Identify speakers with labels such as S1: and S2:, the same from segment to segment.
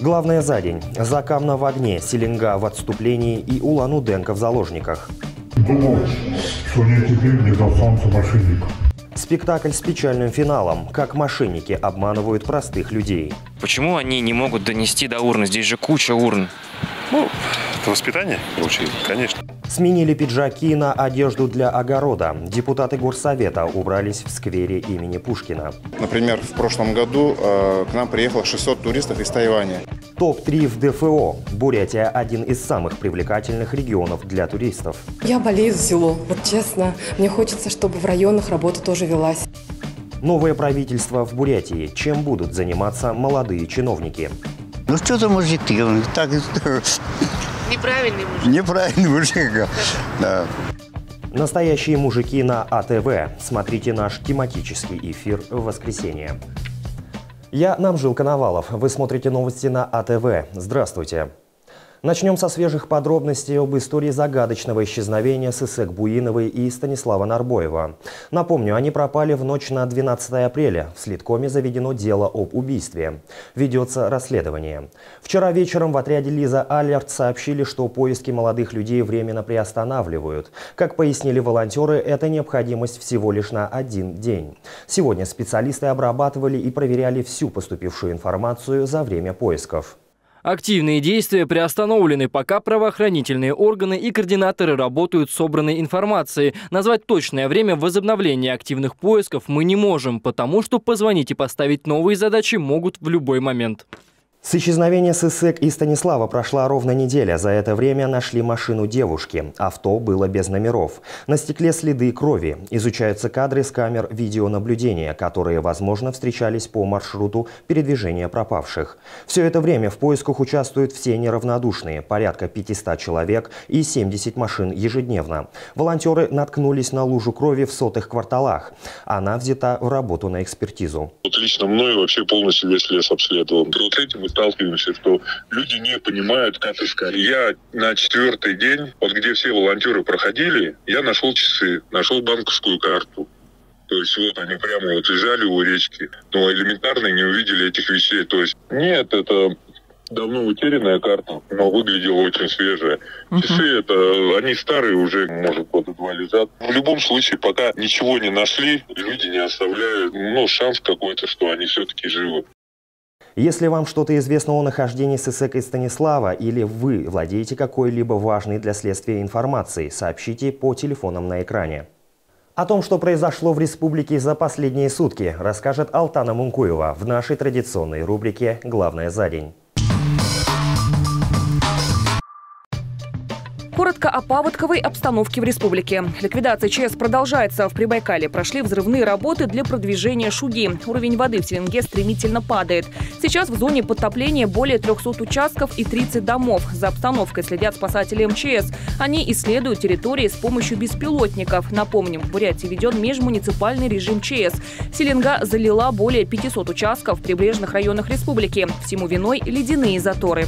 S1: Главное за день. Закамна в огне, Селенга в отступлении и Улан-Удэнка в заложниках.
S2: Думал, что не теперь не достанутся мошенникам.
S1: Спектакль с печальным финалом. Как мошенники обманывают простых людей.
S3: Почему они не могут донести до урны? Здесь же куча урн.
S4: Ну, это воспитание получили, конечно.
S1: Сменили пиджаки на одежду для огорода. Депутаты горсовета убрались в сквере имени Пушкина.
S5: Например, в прошлом году э, к нам приехало 600 туристов из Тайваня.
S1: Топ-3 в ДФО. Бурятия – один из самых привлекательных регионов для туристов.
S6: Я болею за село, вот честно. Мне хочется, чтобы в районах работа тоже велась.
S1: Новое правительство в Бурятии. Чем будут заниматься молодые чиновники?
S7: Ну что за мужики? Он Так,
S8: Неправильный мужик.
S7: неправильный мужик. Да.
S1: Настоящие мужики на АТВ. Смотрите наш тематический эфир в воскресенье. Я Намжил Коновалов. Вы смотрите новости на АТВ. Здравствуйте. Начнем со свежих подробностей об истории загадочного исчезновения Сысек Буиновой и Станислава Нарбоева. Напомню, они пропали в ночь на 12 апреля. В Слиткоме заведено дело об убийстве. Ведется расследование. Вчера вечером в отряде Лиза Алерт сообщили, что поиски молодых людей временно приостанавливают. Как пояснили волонтеры, это необходимость всего лишь на один день. Сегодня специалисты обрабатывали и проверяли всю поступившую информацию за время поисков.
S9: Активные действия приостановлены, пока правоохранительные органы и координаторы работают с собранной информацией. Назвать точное время возобновления активных поисков мы не можем, потому что позвонить и поставить новые задачи могут в любой момент.
S1: С исчезновения Сысек и Станислава прошла ровно неделя. За это время нашли машину девушки. Авто было без номеров. На стекле следы крови. Изучаются кадры с камер видеонаблюдения, которые, возможно, встречались по маршруту передвижения пропавших. Все это время в поисках участвуют все неравнодушные. Порядка 500 человек и 70 машин ежедневно. Волонтеры наткнулись на лужу крови в сотых кварталах. Она взята в работу на экспертизу.
S4: Вот лично мной вообще полностью весь лес обследован. Вот этим сталкиваемся, что люди не понимают, как искать. Я на четвертый день, вот где все волонтеры проходили, я нашел часы, нашел банковскую карту. То есть вот они прямо вот лежали у речки, но элементарно не увидели этих вещей. То есть нет, это давно утерянная карта, но выглядела очень свежая. Часы это, они старые уже, может, года два лежат. В любом случае, пока ничего не нашли, люди не оставляют, ну, шанс какой-то, что они все-таки живы.
S1: Если вам что-то известно о нахождении Сысека и Станислава или вы владеете какой-либо важной для следствия информацией, сообщите по телефонам на экране. О том, что произошло в республике за последние сутки, расскажет Алтана Мункуева в нашей традиционной рубрике «Главное за день».
S8: Коротко о паводковой обстановке в республике. Ликвидация ЧС продолжается. В Прибайкале прошли взрывные работы для продвижения шуги. Уровень воды в Селенге стремительно падает. Сейчас в зоне подтопления более 300 участков и 30 домов. За обстановкой следят спасатели МЧС. Они исследуют территории с помощью беспилотников. Напомним, в Бурятии введен межмуниципальный режим ЧС. Селенга залила более 500 участков в прибрежных районах республики. Всему виной ледяные заторы.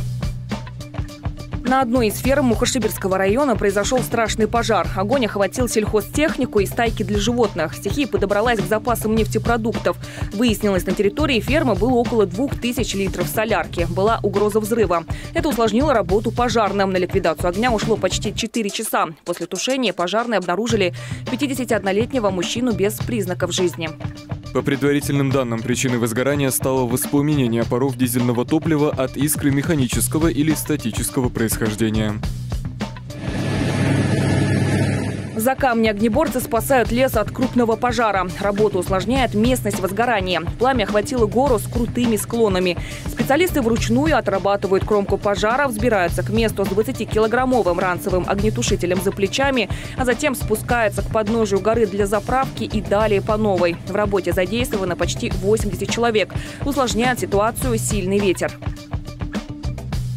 S8: На одной из ферм Мухашибирского района произошел страшный пожар. Огонь охватил сельхозтехнику и стайки для животных. Стихия подобралась к запасам нефтепродуктов. Выяснилось, на территории фермы было около 2000 литров солярки. Была угроза взрыва. Это усложнило работу пожарным. На ликвидацию огня ушло почти 4 часа. После тушения пожарные обнаружили 51-летнего мужчину без признаков жизни.
S10: По предварительным данным, причиной возгорания стало воспламенение паров дизельного топлива от искры механического или статического происхождения.
S8: За камни огнеборцы спасают лес от крупного пожара. Работу усложняет местность возгорания. Пламя охватило гору с крутыми склонами. Специалисты вручную отрабатывают кромку пожара, взбираются к месту с 20-килограммовым ранцевым огнетушителем за плечами, а затем спускаются к подножию горы для заправки и далее по новой. В работе задействовано почти 80 человек. Усложняет ситуацию сильный ветер.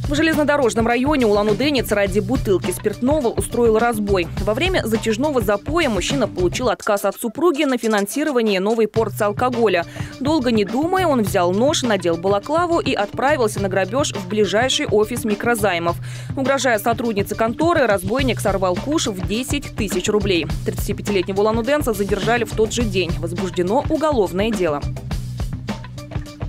S8: В железнодорожном районе Улан-Удэнец ради бутылки спиртного устроил разбой. Во время затяжного запоя мужчина получил отказ от супруги на финансирование новой порции алкоголя. Долго не думая, он взял нож, надел балаклаву и отправился на грабеж в ближайший офис микрозаймов. Угрожая сотруднице конторы, разбойник сорвал куш в 10 тысяч рублей. 35-летнего улан-удэнца задержали в тот же день. Возбуждено уголовное дело.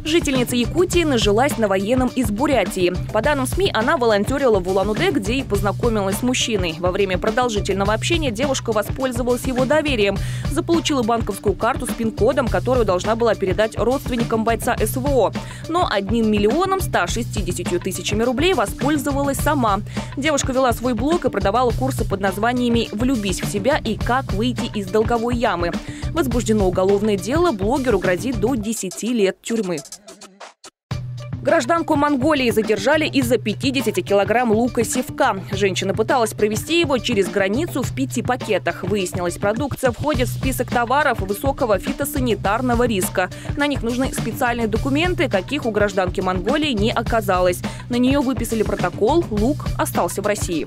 S8: Жительница Якутии нажилась на военном из Бурятии. По данным СМИ, она волонтерила в Улан-Удэ, где и познакомилась с мужчиной. Во время продолжительного общения девушка воспользовалась его доверием. Заполучила банковскую карту с пин-кодом, которую должна была передать родственникам бойца СВО. Но одним миллионом 160 тысячами рублей воспользовалась сама. Девушка вела свой блог и продавала курсы под названиями «Влюбись в себя» и «Как выйти из долговой ямы». Возбуждено уголовное дело, блогеру грозит до 10 лет тюрьмы. Гражданку Монголии задержали из-за 50 килограмм лука севка. Женщина пыталась провести его через границу в пяти пакетах. Выяснилось, продукция входит в список товаров высокого фитосанитарного риска. На них нужны специальные документы, каких у гражданки Монголии не оказалось. На нее выписали протокол, лук остался в России.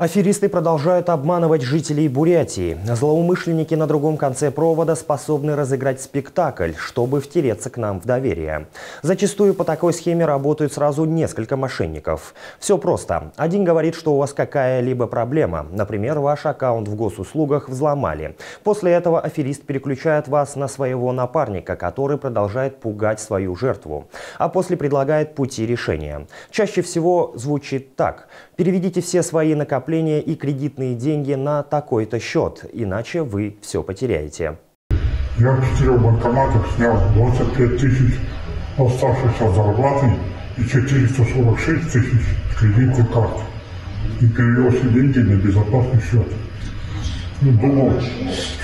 S1: Аферисты продолжают обманывать жителей Бурятии. Злоумышленники на другом конце провода способны разыграть спектакль, чтобы втереться к нам в доверие. Зачастую по такой схеме работают сразу несколько мошенников. Все просто. Один говорит, что у вас какая-либо проблема. Например, ваш аккаунт в госуслугах взломали. После этого аферист переключает вас на своего напарника, который продолжает пугать свою жертву. А после предлагает пути решения. Чаще всего звучит так. Переведите все свои накопления и кредитные деньги на такой-то счет, иначе вы все потеряете.
S2: Я в четырех банкоматах снял 25 тысяч оставшихся зарплаты и 446 тысяч кредитных карт. И перевел все деньги на безопасный счет. Ну, думал,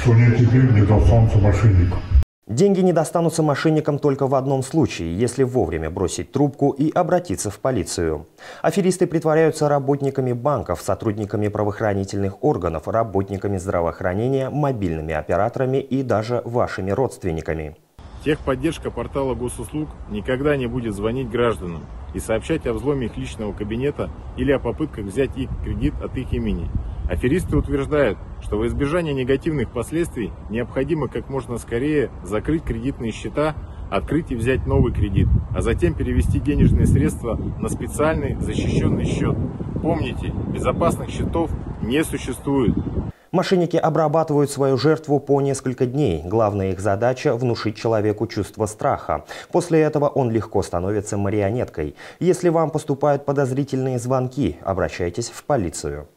S2: что они теперь не достанутся мошенникам.
S1: Деньги не достанутся мошенникам только в одном случае, если вовремя бросить трубку и обратиться в полицию. Аферисты притворяются работниками банков, сотрудниками правоохранительных органов, работниками здравоохранения, мобильными операторами и даже вашими родственниками.
S11: Техподдержка портала госуслуг никогда не будет звонить гражданам и сообщать о взломе их личного кабинета или о попытках взять их кредит от их имени – Аферисты утверждают, что в избежание негативных последствий необходимо как можно скорее закрыть кредитные счета, открыть и взять новый кредит, а затем перевести денежные средства на специальный защищенный счет. Помните, безопасных счетов не существует.
S1: Мошенники обрабатывают свою жертву по несколько дней. Главная их задача – внушить человеку чувство страха. После этого он легко становится марионеткой. Если вам поступают подозрительные звонки, обращайтесь в полицию.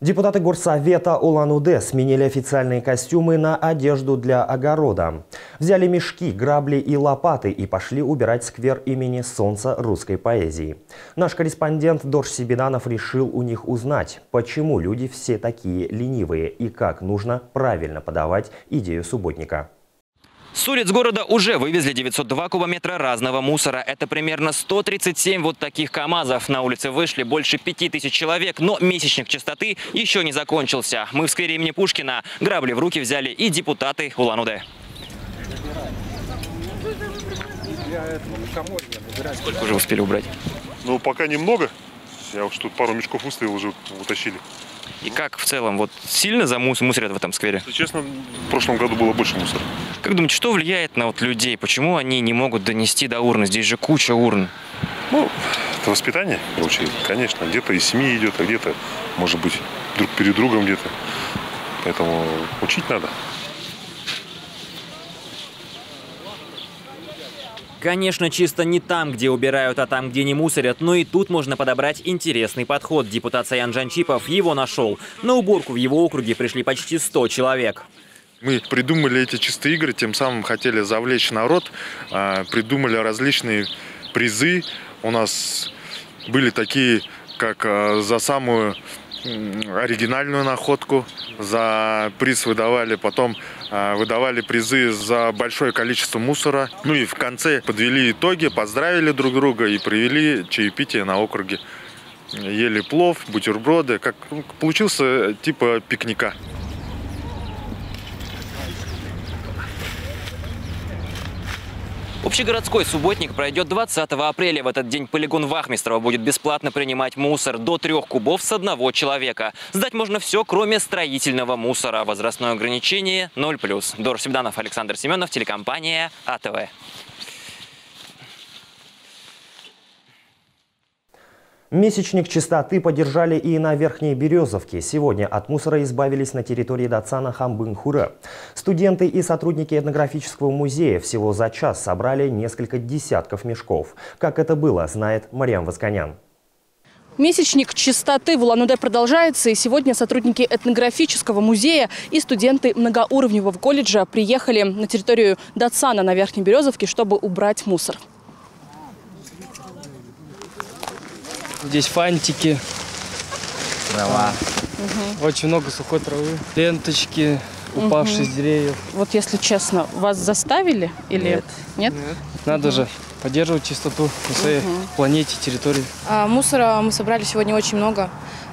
S1: Депутаты Горсовета Улан-Удэ сменили официальные костюмы на одежду для огорода. Взяли мешки, грабли и лопаты и пошли убирать сквер имени Солнца русской поэзии. Наш корреспондент Дорж Сибиданов решил у них узнать, почему люди все такие ленивые и как нужно правильно подавать идею субботника.
S3: С улиц города уже вывезли 902 кубометра разного мусора. Это примерно 137 вот таких КАМАЗов. На улице вышли больше 5000 человек, но месячник чистоты еще не закончился. Мы в сквере имени Пушкина грабли в руки взяли и депутаты Улан-Удэ. Сколько уже успели убрать?
S12: Ну, пока немного. Я уж тут пару мешков выставил, уже утащили.
S3: И как в целом, вот сильно замусорят в этом сквере?
S12: Если честно, в прошлом году было больше мусора.
S3: Как думаете, что влияет на вот людей? Почему они не могут донести до урны? Здесь же куча урн.
S12: Ну, это воспитание, очередь, конечно. Где-то из семьи идет, а где-то, может быть, друг перед другом где-то. Поэтому учить надо.
S3: Конечно, чисто не там, где убирают, а там, где не мусорят, но и тут можно подобрать интересный подход. Депутат Саян Джанчипов его нашел. На уборку в его округе пришли почти 100 человек.
S13: Мы придумали эти чистые игры, тем самым хотели завлечь народ, а, придумали различные призы. У нас были такие, как а, за самую оригинальную находку. За приз выдавали, потом а, выдавали призы за большое количество мусора. Ну и в конце подвели итоги, поздравили друг друга и провели чаепитие на округе. Ели плов, бутерброды, как ну, получился типа пикника.
S3: Общегородской субботник пройдет 20 апреля. В этот день полигон Вахмистрова будет бесплатно принимать мусор до трех кубов с одного человека. Сдать можно все, кроме строительного мусора. Возрастное ограничение 0+. Дор Сибданов, Александр Семенов, телекомпания АТВ.
S1: Месячник чистоты поддержали и на Верхней Березовке. Сегодня от мусора избавились на территории Дацана Хамбын-Хуре. Студенты и сотрудники этнографического музея всего за час собрали несколько десятков мешков. Как это было, знает Мариам Восконян.
S14: Месячник чистоты в улан продолжается, и сегодня сотрудники этнографического музея и студенты многоуровневого колледжа приехали на территорию Датсана на Верхней Березовке, чтобы убрать мусор.
S15: Здесь фантики, трава. Угу. Очень много сухой травы, ленточки, упавшие угу. с деревьев.
S14: Вот если честно, вас заставили или
S15: нет?
S14: Нет.
S15: нет. Надо угу. же поддерживать чистоту на своей угу. планете, территории.
S16: А, мусора мы собрали сегодня очень много,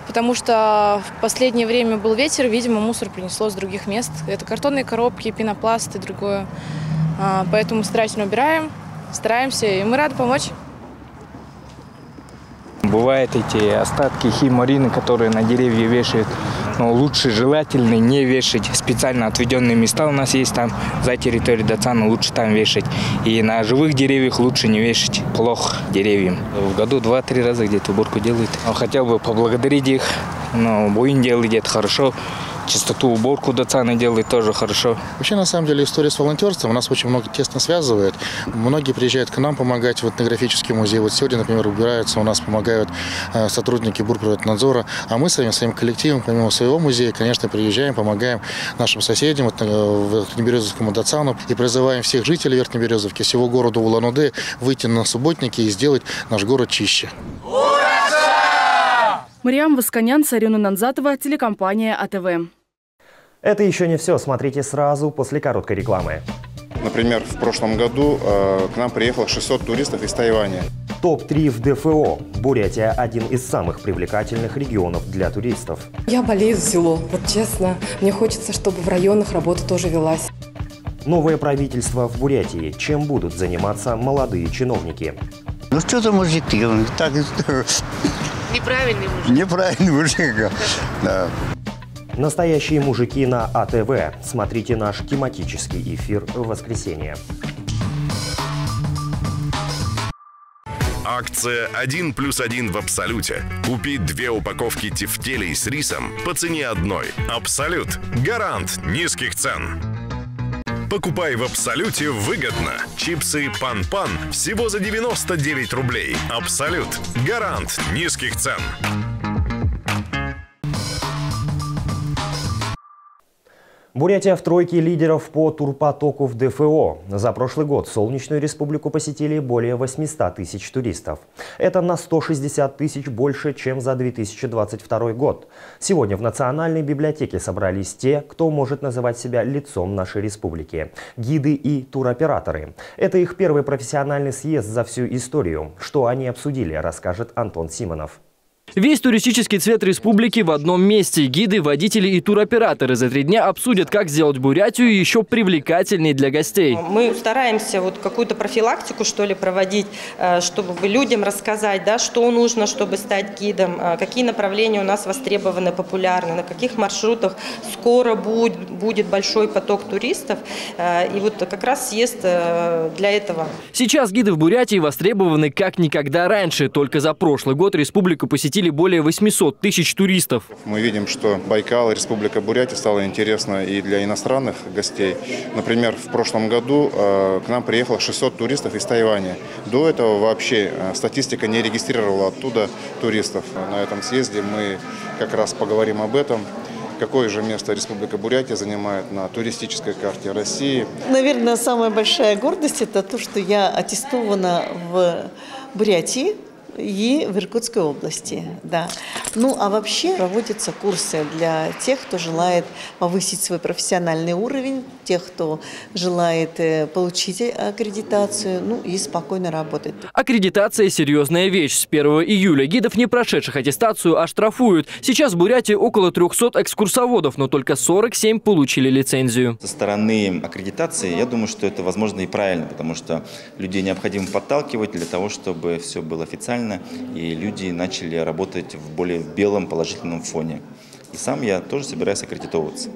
S16: потому что в последнее время был ветер, видимо, мусор принесло с других мест. Это картонные коробки, пенопласт и другое. А, поэтому старательно убираем, стараемся, и мы рады помочь.
S15: Бывают эти остатки химарины, которые на деревья вешают. Но лучше желательно не вешать. Специально отведенные места у нас есть там за территорией Дацана, лучше там вешать. И на живых деревьях лучше не вешать. Плохо деревьям. В году два-три раза где-то уборку делают. Хотел бы поблагодарить их. Но Буин делает где-то хорошо чистоту, уборку Дацаны делает тоже хорошо.
S17: Вообще, на самом деле, история с волонтерством у нас очень много тесно связывает. Многие приезжают к нам помогать в этнографический музей. Вот сегодня, например, убираются, у нас помогают э, сотрудники Бурпроводнадзора, а мы своим, своим коллективом, помимо своего музея, конечно, приезжаем, помогаем нашим соседям э, в Верхнеберезовскому Дацану и призываем всех жителей Верхнеберезовки, всего города Улан-Удэ выйти на субботники и сделать наш город чище.
S14: Мариам Восконян, Сарюна Нанзатова, телекомпания АТВ.
S1: Это еще не все. Смотрите сразу после короткой рекламы.
S5: Например, в прошлом году э, к нам приехало 600 туристов из Тайваня.
S1: Топ-3 в ДФО. Бурятия – один из самых привлекательных регионов для туристов.
S6: Я болею за село, вот честно. Мне хочется, чтобы в районах работа тоже велась.
S1: Новое правительство в Бурятии. Чем будут заниматься молодые чиновники?
S7: Ну что за мужики? Так...
S18: Неправильный мужик.
S7: Неправильный мужик, да.
S1: Настоящие мужики на АТВ. Смотрите наш тематический эфир в воскресенье.
S19: Акция 1 плюс 1 в Абсолюте. Купи две упаковки тефтелей с рисом по цене одной. Абсолют. Гарант низких цен. Покупай в Абсолюте выгодно. Чипсы «Пан-Пан» всего за 99 рублей. Абсолют. Гарант низких цен.
S1: Бурятия в тройке лидеров по турпотоку в ДФО. За прошлый год Солнечную республику посетили более 800 тысяч туристов. Это на 160 тысяч больше, чем за 2022 год. Сегодня в Национальной библиотеке собрались те, кто может называть себя лицом нашей республики. Гиды и туроператоры. Это их первый профессиональный съезд за всю историю. Что они обсудили, расскажет Антон Симонов.
S9: Весь туристический цвет республики в одном месте. Гиды, водители и туроператоры за три дня обсудят, как сделать Бурятию еще привлекательней для гостей.
S20: Мы стараемся вот какую-то профилактику, что ли, проводить, э, чтобы людям рассказать, да, что нужно, чтобы стать гидом, э, какие направления у нас востребованы, популярны, на каких маршрутах скоро будет, будет большой поток туристов. Э, и вот как раз съезд для этого.
S9: Сейчас гиды в Бурятии востребованы как никогда раньше. Только за прошлый год республику посетили посетили более 800 тысяч туристов.
S5: Мы видим, что Байкал, Республика Бурятия стала интересна и для иностранных гостей. Например, в прошлом году э, к нам приехало 600 туристов из Тайваня. До этого вообще э, статистика не регистрировала оттуда туристов. На этом съезде мы как раз поговорим об этом какое же место Республика Бурятия занимает на туристической карте России.
S18: Наверное, самая большая гордость – это то, что я аттестована в Бурятии, и в Иркутской области, да. Ну, а вообще проводятся курсы для тех, кто желает повысить свой профессиональный уровень, тех, кто желает э, получить аккредитацию, ну и спокойно работать.
S9: Аккредитация – серьезная вещь. С 1 июля гидов, не прошедших аттестацию, оштрафуют. Сейчас в Бурятии около 300 экскурсоводов, но только 47 получили лицензию.
S21: Со стороны аккредитации, я думаю, что это возможно и правильно, потому что людей необходимо подталкивать для того, чтобы все было официально нормально, и люди начали работать в более белом положительном фоне. И сам я тоже собираюсь аккредитовываться.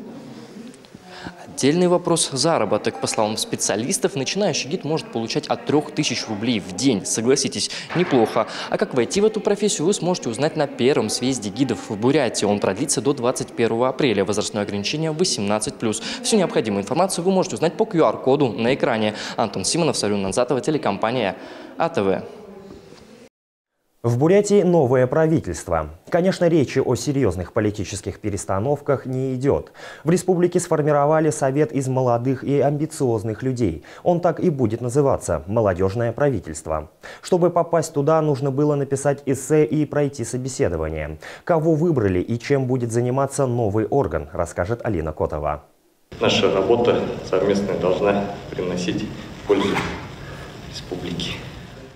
S9: Отдельный вопрос – заработок. По словам специалистов, начинающий гид может получать от 3000 рублей в день. Согласитесь, неплохо. А как войти в эту профессию, вы сможете узнать на первом съезде гидов в Бурятии. Он продлится до 21 апреля. Возрастное ограничение 18+. Всю необходимую информацию вы можете узнать по QR-коду на экране. Антон Симонов, Сарюн Нанзатова, телекомпания АТВ.
S1: В Бурятии новое правительство. Конечно, речи о серьезных политических перестановках не идет. В республике сформировали совет из молодых и амбициозных людей. Он так и будет называться – «Молодежное правительство». Чтобы попасть туда, нужно было написать эссе и пройти собеседование. Кого выбрали и чем будет заниматься новый орган, расскажет Алина Котова.
S22: Наша работа совместная должна приносить пользу республике.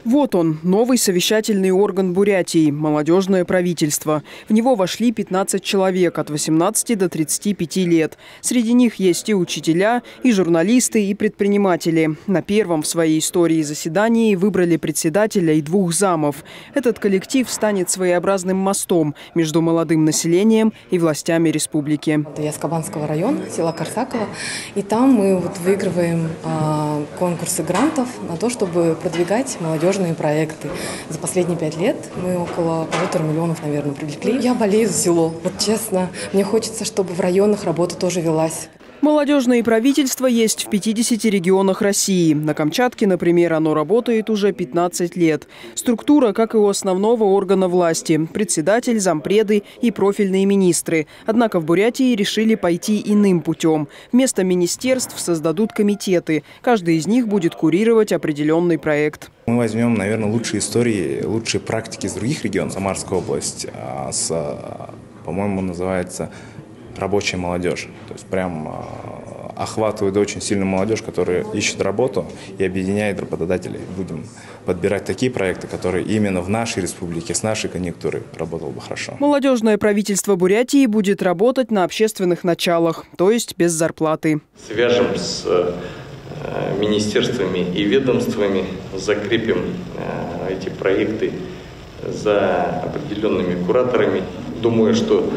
S23: Вот он, новый совещательный орган Бурятии – молодежное правительство. В него вошли 15 человек от 18 до 35 лет. Среди них есть и учителя, и журналисты, и предприниматели. На первом в своей истории заседании выбрали председателя и двух замов. Этот коллектив станет своеобразным мостом между молодым населением и властями республики.
S6: Я с Кабанского района, села Корсакова. И там мы вот выигрываем э, конкурсы грантов на то, чтобы продвигать молодежь молодежные проекты. За последние пять лет мы около полутора миллионов, наверное, привлекли. Я болею за село. Вот честно, мне хочется, чтобы в районах работа тоже велась.
S23: Молодежное правительство есть в 50 регионах России. На Камчатке, например, оно работает уже 15 лет. Структура, как и у основного органа власти – председатель, зампреды и профильные министры. Однако в Бурятии решили пойти иным путем. Вместо министерств создадут комитеты. Каждый из них будет курировать определенный проект.
S24: Мы возьмем, наверное, лучшие истории, лучшие практики из других регионов. Самарская область, а, с, по-моему, называется рабочая молодежь. То есть прям а, охватывает очень сильную молодежь, которая ищет работу и объединяет работодателей. Будем подбирать такие проекты, которые именно в нашей республике, с нашей конъюнктурой работал бы хорошо.
S23: Молодежное правительство Бурятии будет работать на общественных началах, то есть без зарплаты.
S22: Свяжем с э, министерствами и ведомствами, закрепим э, эти проекты за определенными кураторами. Думаю, что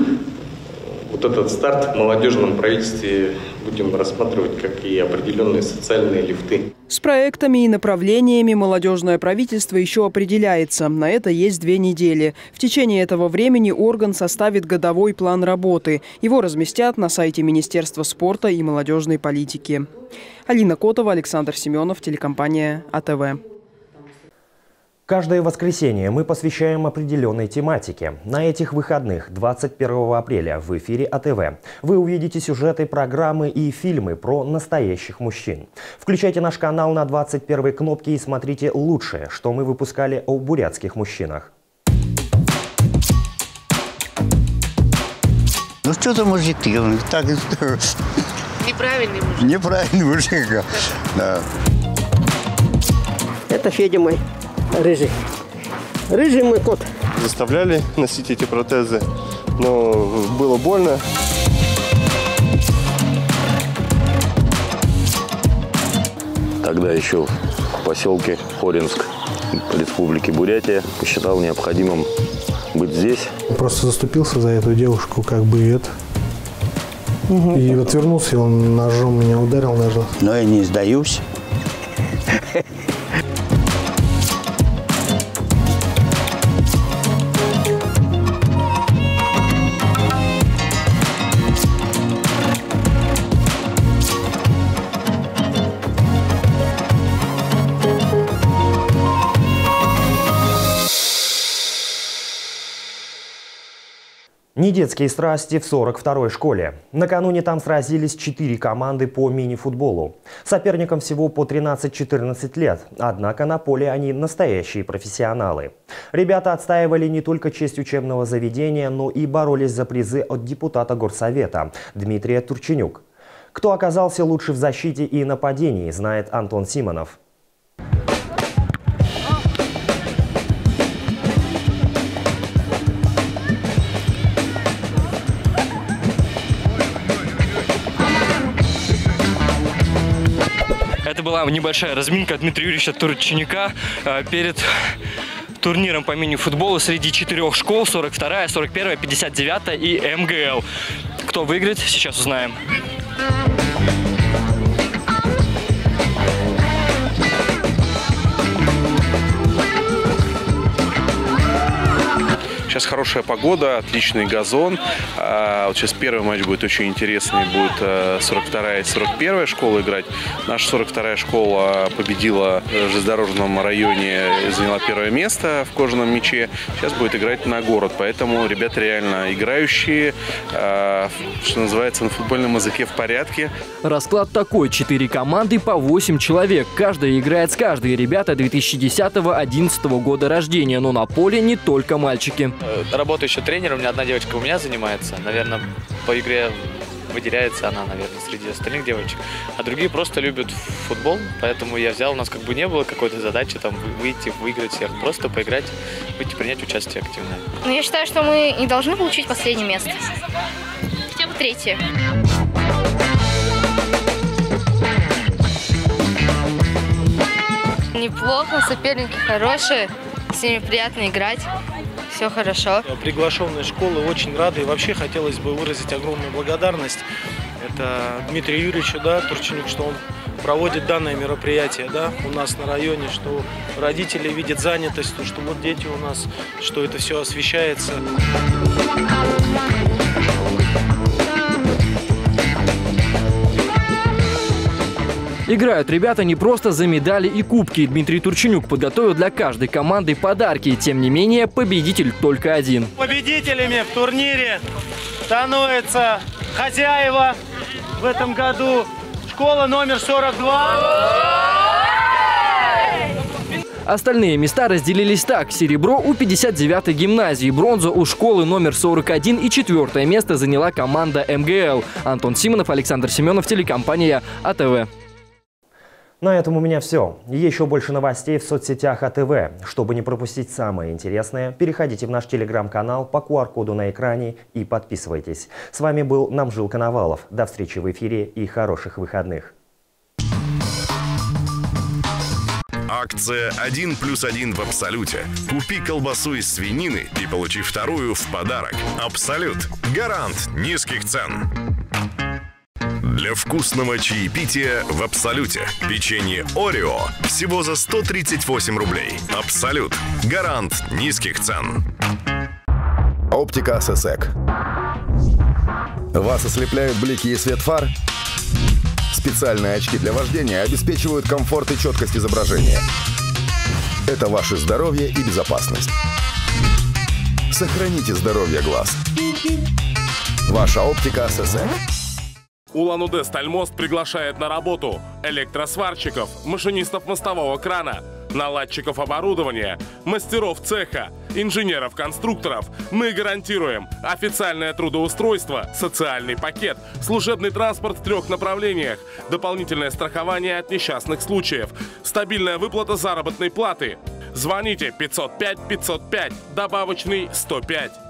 S22: вот этот старт в молодежном правительстве будем рассматривать как и определенные социальные лифты.
S23: С проектами и направлениями молодежное правительство еще определяется. На это есть две недели. В течение этого времени орган составит годовой план работы. Его разместят на сайте Министерства спорта и молодежной политики. Алина Котова, Александр Семенов, телекомпания АТВ.
S1: Каждое воскресенье мы посвящаем определенной тематике. На этих выходных, 21 апреля, в эфире АТВ, вы увидите сюжеты, программы и фильмы про настоящих мужчин. Включайте наш канал на 21 кнопке и смотрите лучшее, что мы выпускали о бурятских мужчинах.
S7: Ну что за мужик ты? Так...
S25: Неправильный мужик.
S7: Неправильный мужик, да.
S25: Это Федя мой рыжий. Рыжий мой кот.
S26: Заставляли носить эти протезы, но было больно.
S27: Тогда еще в поселке Хоринск Республики Бурятия посчитал необходимым быть здесь.
S28: Просто заступился за эту девушку, как бы это. Угу. И отвернулся, и он ножом меня ударил даже.
S7: Но я не сдаюсь.
S1: Не детские страсти в 42-й школе. Накануне там сразились четыре команды по мини-футболу. Соперникам всего по 13-14 лет, однако на поле они настоящие профессионалы. Ребята отстаивали не только честь учебного заведения, но и боролись за призы от депутата горсовета Дмитрия Турченюк. Кто оказался лучше в защите и нападении, знает Антон Симонов.
S3: Небольшая разминка Дмитрия Юрьевича Турченюка э, перед турниром по мини-футболу среди четырех школ 42, 41, 59 и МГЛ. Кто выиграет, сейчас узнаем.
S29: Сейчас хорошая погода, отличный газон. А, вот сейчас первый матч будет очень интересный. Будет 42-я и 41-я школа играть. Наша 42-я школа победила в железнодорожном районе, заняла первое место в кожаном мяче. Сейчас будет играть на город. Поэтому ребята реально играющие, что называется на футбольном языке в порядке.
S9: Расклад такой. Четыре команды по 8 человек. Каждая играет с каждой. Ребята 2010-2011 года рождения. Но на поле не только мальчики.
S30: Э, работаю еще тренером. У меня одна девочка у меня занимается. Наверное, по игре выделяется она, наверное, среди остальных девочек. А другие просто любят футбол, поэтому я взял, у нас как бы не было какой-то задачи там выйти, выиграть всех, просто поиграть, выйти, принять участие активное.
S31: Ну, я считаю, что мы не должны получить последнее место. Хотя бы третье. Неплохо, соперники хорошие, с ними приятно играть все хорошо.
S32: Приглашенные школы очень рады. И вообще хотелось бы выразить огромную благодарность. Это Дмитрию Юрьевичу, да, Турченюк, что он проводит данное мероприятие да, у нас на районе, что родители видят занятость, то, что вот дети у нас, что это все освещается.
S9: Играют ребята не просто за медали и кубки. Дмитрий Турченюк подготовил для каждой команды подарки. Тем не менее, победитель только один.
S32: Победителями в турнире становятся хозяева в этом году. Школа номер 42.
S9: Остальные места разделились так. Серебро у 59-й гимназии, бронза у школы номер 41 и четвертое место заняла команда МГЛ. Антон Симонов, Александр Семенов, телекомпания АТВ.
S1: На этом у меня все. Еще больше новостей в соцсетях АТВ. Чтобы не пропустить самое интересное, переходите в наш телеграм-канал по QR-коду на экране и подписывайтесь. С вами был Намжил Коновалов. До встречи в эфире и хороших выходных.
S19: Акция «1 плюс 1 в Абсолюте». Купи колбасу из свинины и получи вторую в подарок. Абсолют. Гарант низких цен. Для вкусного чаепития в Абсолюте. Печенье Орео всего за 138 рублей. Абсолют. Гарант низких цен.
S33: Оптика ССЭК. Вас ослепляют блики и свет фар? Специальные очки для вождения обеспечивают комфорт и четкость изображения. Это ваше здоровье и безопасность. Сохраните здоровье глаз. Ваша оптика СССР.
S34: Улан-Удэ «Стальмост» приглашает на работу электросварщиков, машинистов мостового крана, наладчиков оборудования, мастеров цеха, инженеров-конструкторов. Мы гарантируем официальное трудоустройство, социальный пакет, служебный транспорт в трех направлениях, дополнительное страхование от несчастных случаев, стабильная выплата заработной платы. Звоните 505 505, добавочный 105.